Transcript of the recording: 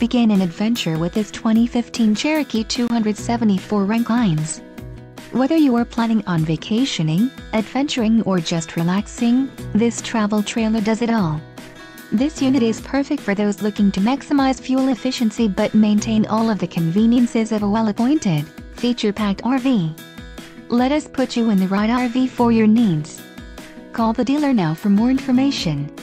began an adventure with his 2015 Cherokee 274 Ranklines. Whether you are planning on vacationing, adventuring or just relaxing, this travel trailer does it all. This unit is perfect for those looking to maximize fuel efficiency but maintain all of the conveniences of a well-appointed, feature-packed RV. Let us put you in the right RV for your needs. Call the dealer now for more information.